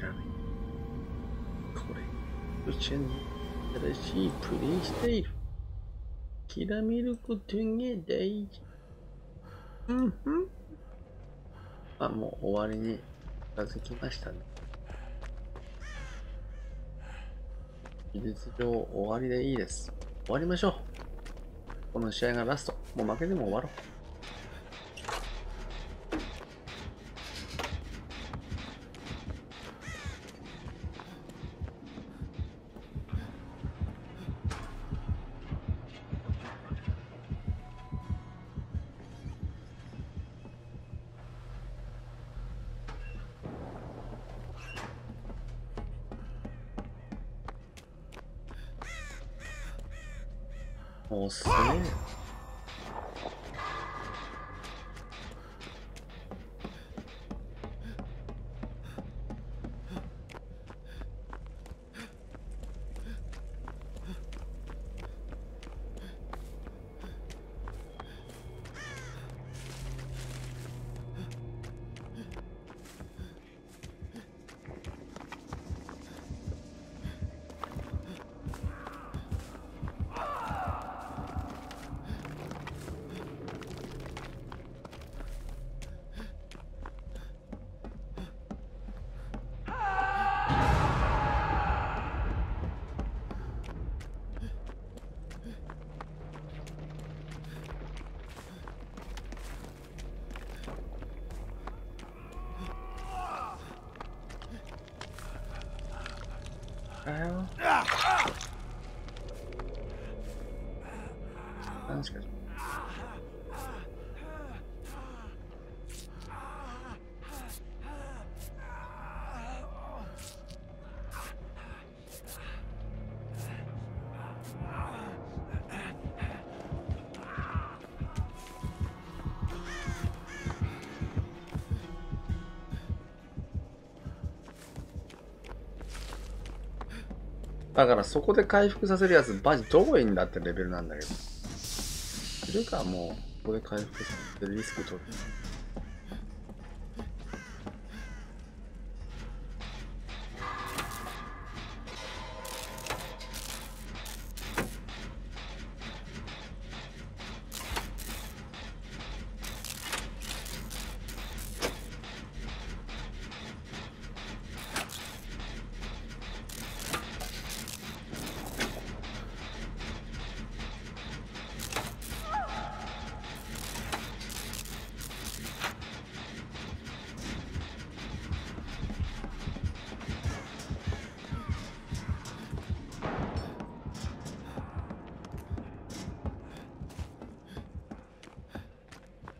諦め。これ、うちに新しいプレイスタイル。諦めることが大事。うんうん。あ、もう終わりに近づきましたね。技術上終わりでいいです。終わりましょう。この試合がラスト。もう負けても終わろう。もうすげえ。だだからそこで回復させるやつマジどこいんだってレベルなんだけど。いるかもう、ここで回復させるリスク取る。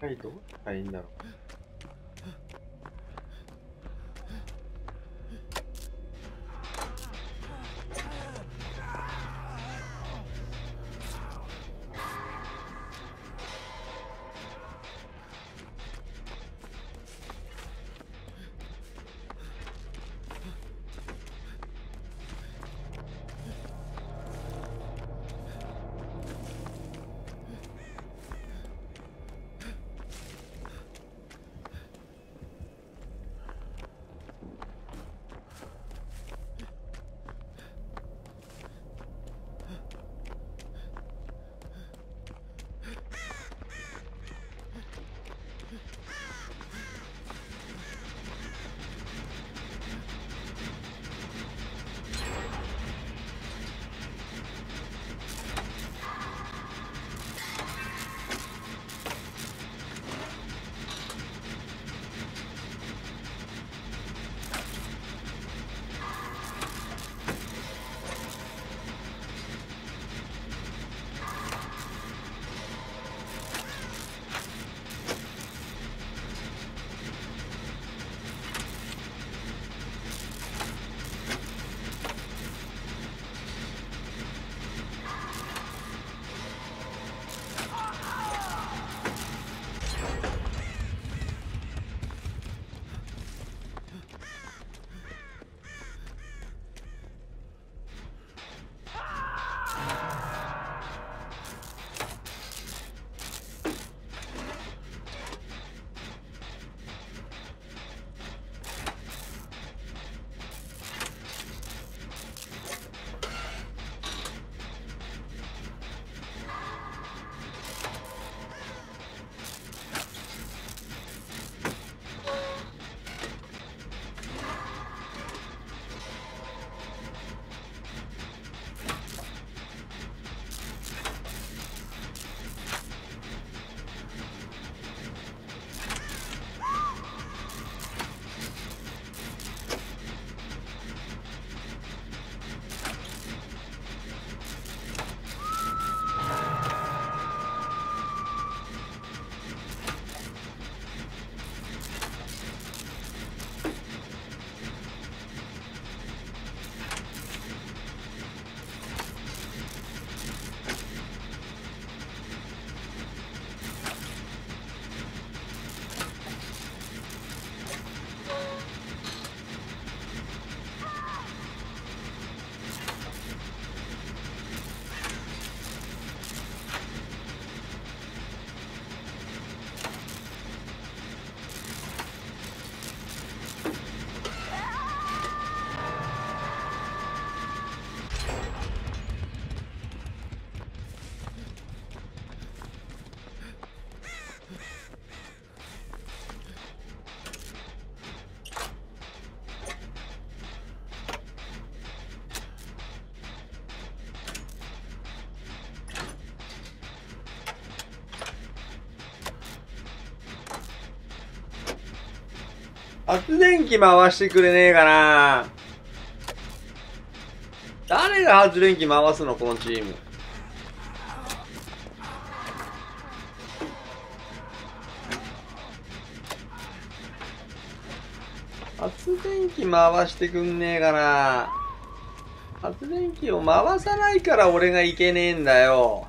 はい、どうがいいんだろう。発電機回してくれねえかな誰が発電機回すのこのチーム。発電機回してくんねえかな発電機を回さないから俺がいけねえんだよ。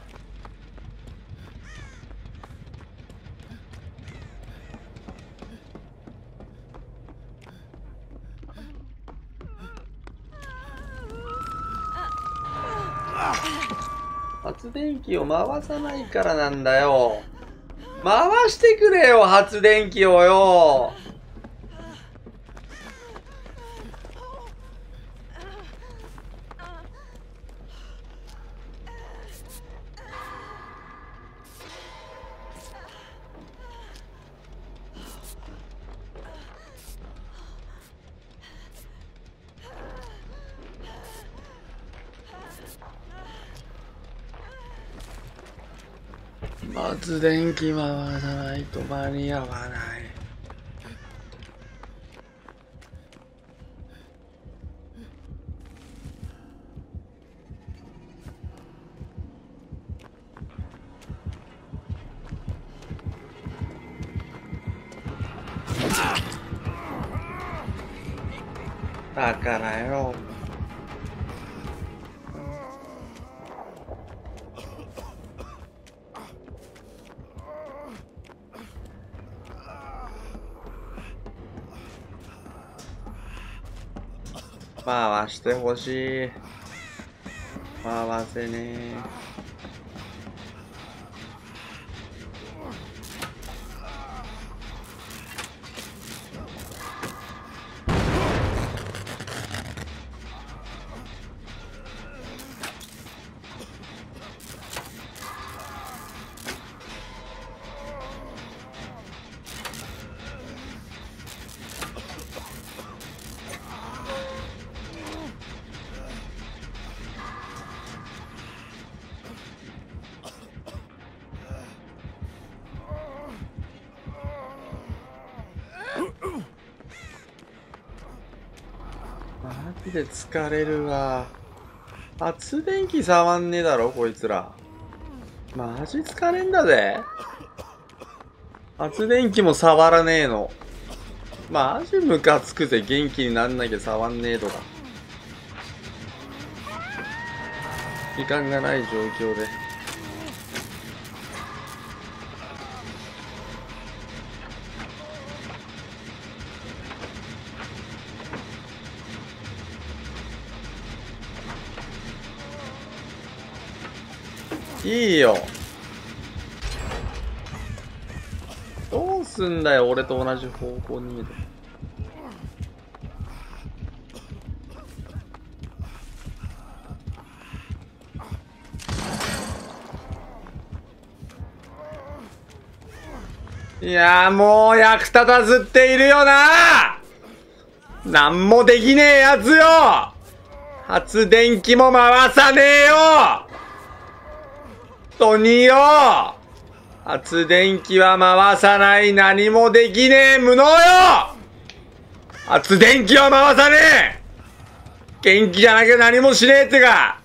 発電機を回さないからなんだよ。回してくれよ、発電機をよ。発電気回さないと間に合わない。回してほしい。回せねえ疲れるわ。発電機触んねえだろ、こいつら。マジ疲れんだぜ。発電機も触らねえの。マジムカつくぜ、元気になんなきゃ触んねえとか。時間がない状況で。いいよ。どうすんだよ俺と同じ方向にいる。いやもう役立たずっているよな。なんもできねえやつよ。発電機も回さねえよ。当によ。発電機は回さない。何もできねえ。無能よ。発電機は回さねえ。元気じゃなきゃ何もしねえってか。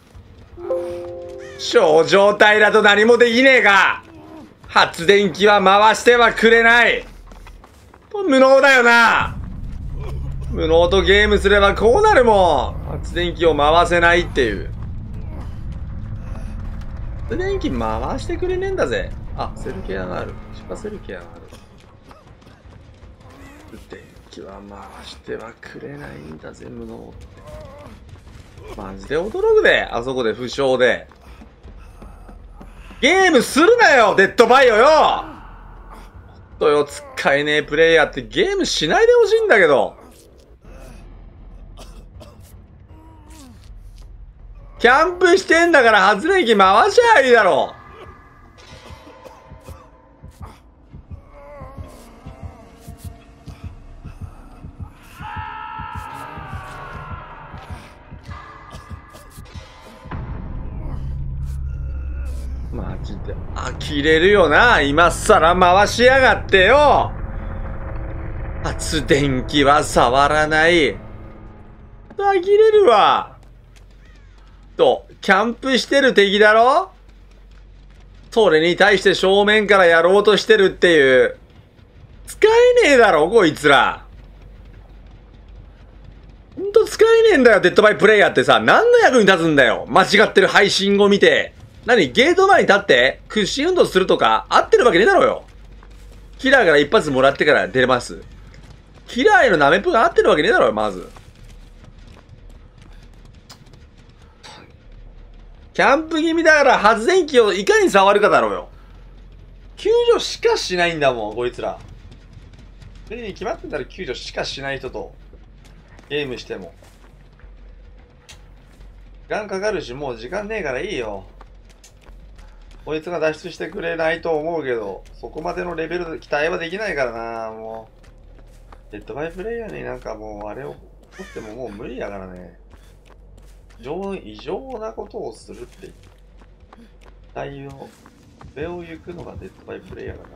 小状態だと何もできねえか。発電機は回してはくれない。無能だよな。無能とゲームすればこうなるもん。発電機を回せないっていう。発電機回してくれねえんだぜ。あ、セルケアがある。地下セルケアがある。電気は回してはくれないんだぜ、無能って。マジで驚くで、あそこで負傷で。ゲームするなよ、デッドバイオよっとよ、使えねえプレイヤーってゲームしないでほしいんだけど。キャンプしてんだから発電機回しゃいいだろマジで呆れるよな今更回しやがってよ発電機は触らない。呆れるわ。と、キャンプしてる敵だろ？それに対して正面からやろうとしてるっていう。使えねえだろ、こいつら。ほんと使えねえんだよ、デッドバイプレイヤーってさ。何の役に立つんだよ。間違ってる配信を見て。何ゲート前に立って屈伸運動するとか合ってるわけねえだろよ。キラーから一発もらってから出れます。キラーへのナメプが合ってるわけねえだろよ、まず。キャンプ気味だから発電機をいかに触るかだろうよ。救助しかしないんだもん、こいつら。それに決まってたら救助しかしない人とゲームしても。時間かかるし、もう時間ねえからいいよ。こいつが脱出してくれないと思うけど、そこまでのレベルで期待はできないからな、もう。デッドバイプレイヤーになんかもうあれを取ってももう無理だからね。常異常なことをするって期待を、上を行くのがデッドバイプレイヤーだか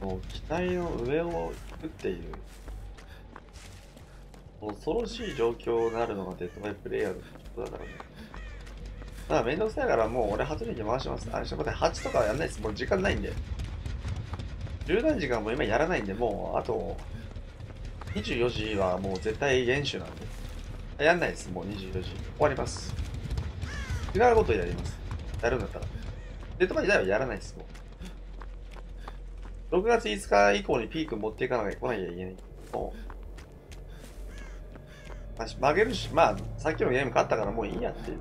ら。もう期待の上を行くっていう、恐ろしい状況になるのがデッドバイプレイヤーのことだからね。まあめんどくさいからもう俺初めて回します。あれしょ、8とかはやんないです。もう時間ないんで。10何時間も今やらないんで、もうあと24時はもう絶対練習なんで。やんないです、もう24時。終わります。違うことやります。やるんだったら。デッドバイ自体はやらないです、もう。6月5日以降にピーク持っていかなきゃいけない。もう。あ曲げるし、まあ、さっきのゲーム勝ったからもういいやっていう。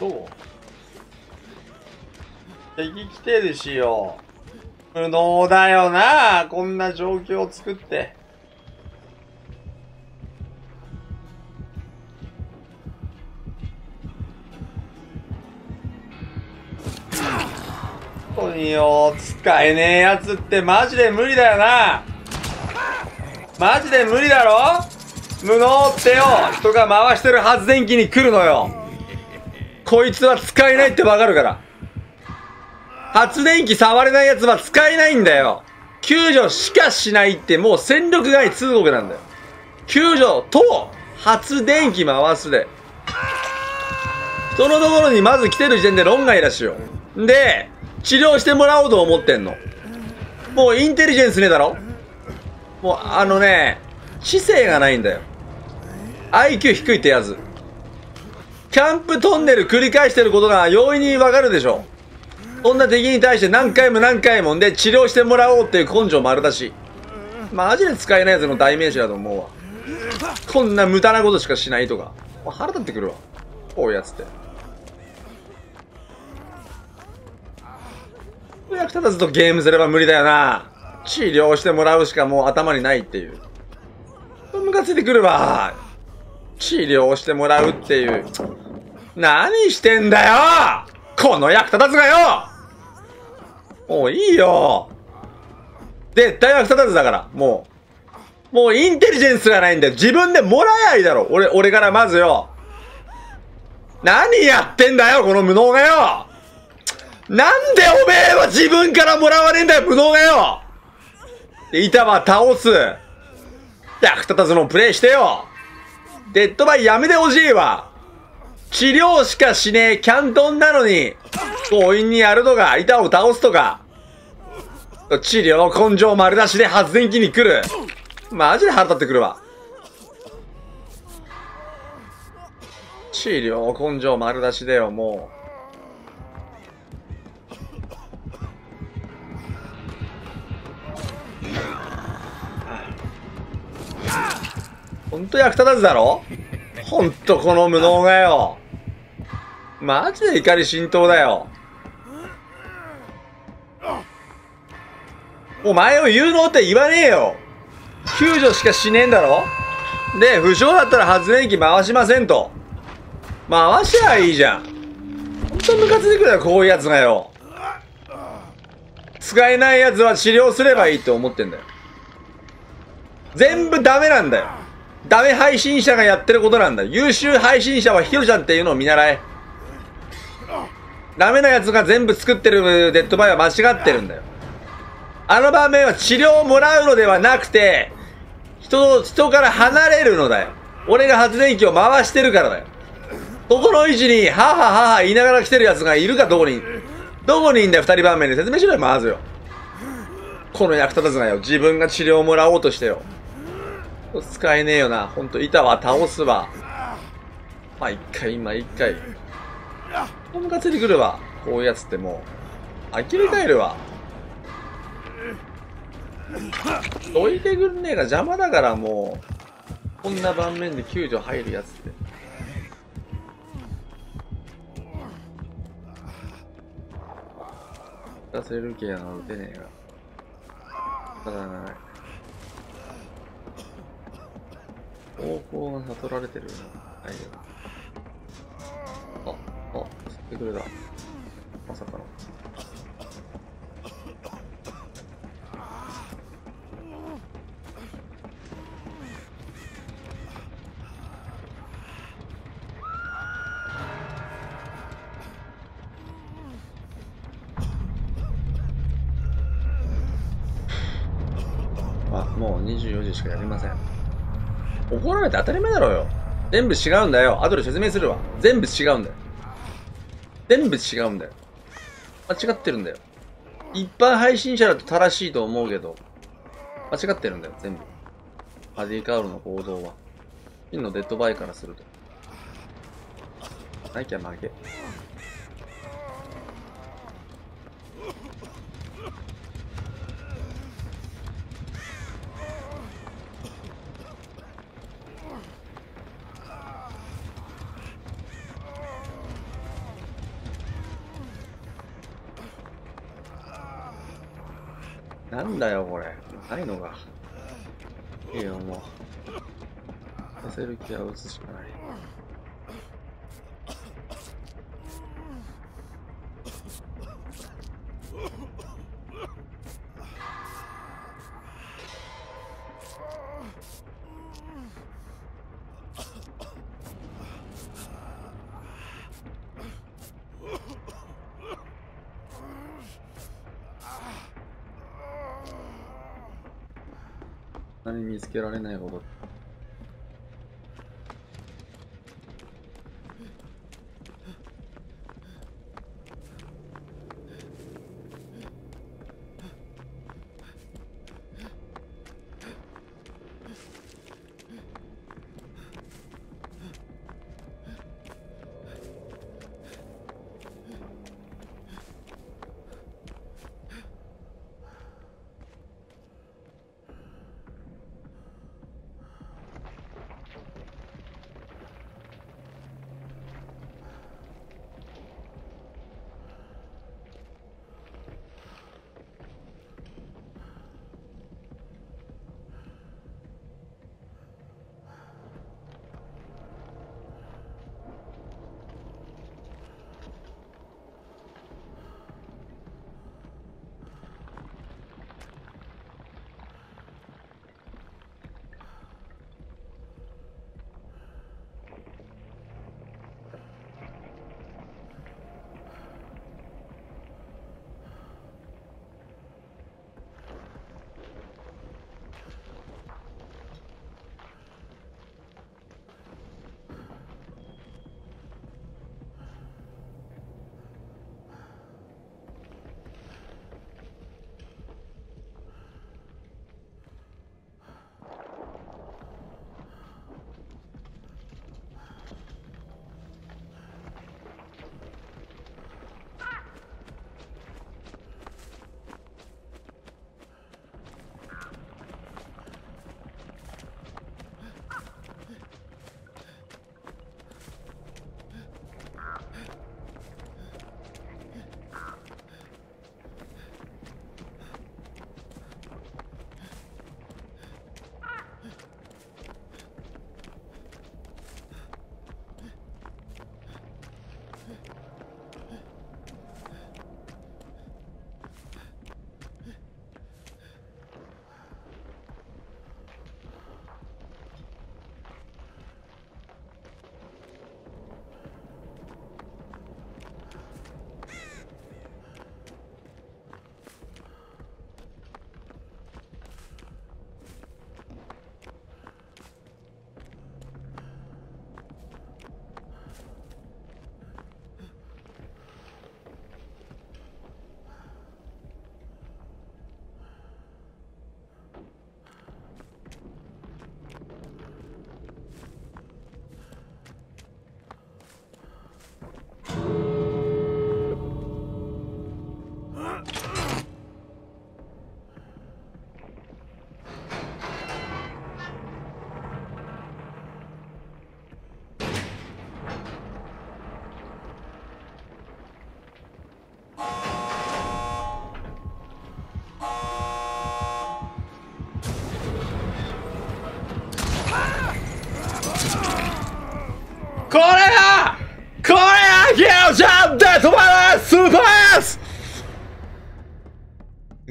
どう？敵来てるしよ。無能だよなこんな状況を作って。本当によ、使えねえやつってマジで無理だよな。マジで無理だろ？無能ってよ。人が回してる発電機に来るのよ。こいつは使えないってわかるから。発電機触れないやつは使えないんだよ。救助しかしないってもう戦力外通告なんだよ。救助と発電機回すで。人のところにまず来てる時点で論外だしよ。で、治療してもらおうと思ってんの。もうインテリジェンスねえだろもうあのね、知性がないんだよ。IQ 低いってやつ。キャンプトンネル繰り返してることが容易にわかるでしょ。そんな敵に対して何回も何回もんで治療してもらおうっていう根性丸だし。マジで使えないやつの代名詞だと思うわ。こんな無駄なことしかしないとか。腹立ってくるわ。こういうやつって。役立たずとゲームすれば無理だよな。治療してもらうしかもう頭にないっていう。ムカついてくるわ。治療してもらうっていう。何してんだよこの役立たずがよもういいよ絶対役立たずだから、もう。もうインテリジェンスがないんだよ。自分でもらえばいいだろ。俺、俺からまずよ。何やってんだよ、この無能がよなんでおめえは自分からもらわねえんだよ、無能がよ板は倒す。役立たずのプレイしてよ。デッドバイやめてほしいわ。治療しかしねえキャントンなのに、強引にやるとか、板を倒すとか、治療根性丸出しで発電機に来る。マジで腹立ってくるわ。治療根性丸出しだよ、もう。ほんと役立たずだろ？ほんとこの無能がよ。マジで怒り浸透だよ。お前を有能って言わねえよ救助しかしねえんだろで、負傷だったら発電機回しませんと。回しゃいいじゃん。ほんとムカついてくるよ、こういうやつがよ。使えないやつは治療すればいいって思ってんだよ。全部ダメなんだよ。ダメ配信者がやってることなんだ。優秀配信者はヒロちゃんっていうのを見習え。ダメなやつが全部作ってるデッドバイは間違ってるんだよ。あの場面は治療をもらうのではなくて、人、人から離れるのだよ。俺が発電機を回してるからだよ。ここの位置に、はははは言いながら来てる奴がいるか、どこに。どこにいんだよ、二人番目で説明しろよ、まずよ。この役立たずがよ、自分が治療をもらおうとしてよ。使えねえよな。ほんと、板は倒すわ。まあ、一回、まあ、一回。ほんがついてくるわ。こういうやつってもう。呆れ返るわ。どいてくんねえが邪魔だからもう。こんな盤面で救助入るやつって。出せる気やな、打てねえが。ただない。方向が悟られてるよな。大丈夫。ってくれた。まさかの。あ、もう24時しかやりません。怒られて当たり前だろうよ。全部違うんだよ。後で説明するわ。全部違うんだよ。全部違うんだよ。間違ってるんだよ。一般配信者だと正しいと思うけど、間違ってるんだよ、全部。ハディカウルの行動は。真のデッドバイからすると。なきゃ負け。だよ、これ。ないのが。いいよ、もう。させる気は打つしかない。に見つけられないほどこれ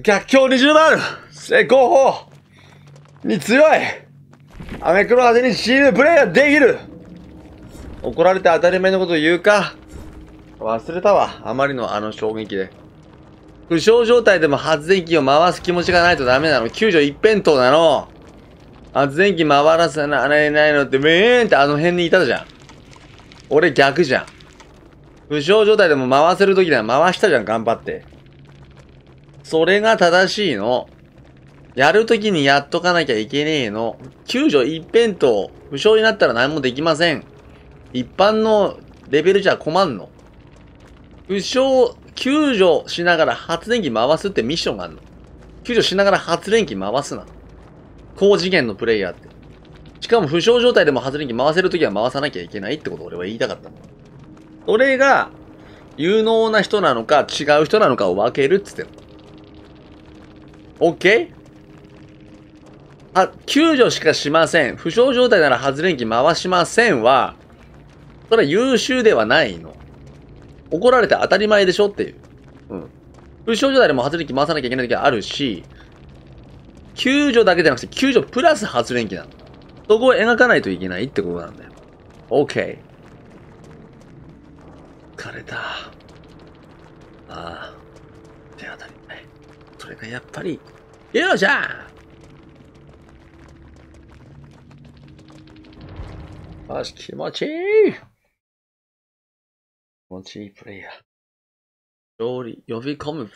逆境20万成功法に強いアメクロ当てにチームプレイができる怒られて当たり前のこと言うか忘れたわ。あまりのあの衝撃で。負傷状態でも発電機を回す気持ちがないとダメなの。救助一辺倒なの。発電機回らせないないのって、ウェーンってあの辺にいたじゃん。俺逆じゃん。負傷状態でも回せるときには回したじゃん、頑張って。それが正しいの。やるときにやっとかなきゃいけねえの。救助一辺倒。負傷になったら何もできません。一般のレベルじゃ困んの。負傷、救助しながら発電機回すってミッションがあるの。救助しながら発電機回すな。高次元のプレイヤーって。しかも負傷状態でも発電機回せるときは回さなきゃいけないってことを俺は言いたかったの。それが、有能な人なのか違う人なのかを分けるっつってんの。OK? あ、救助しかしません。負傷状態なら発電機回しませんは、それは優秀ではないの。怒られて当たり前でしょっていう。うん。負傷状態でも発電機回さなきゃいけない時はあるし、救助だけじゃなくて救助プラス発電機なの。そこを描かないといけないってことなんだよ。OK。疲れた。ああ。手当たり前。それがやっぱり、よっしゃ。よし、気持ちいい。気持ちいいプレイヤー。勝利、呼び込む。